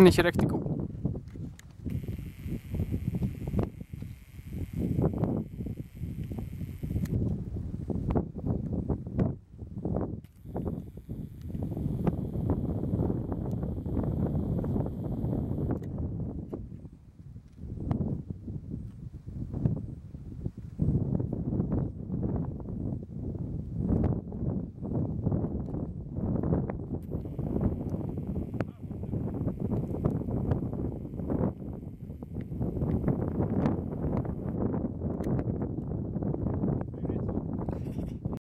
finde ich richtig gut.